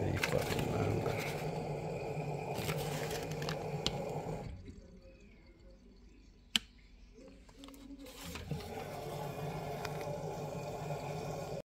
There you go.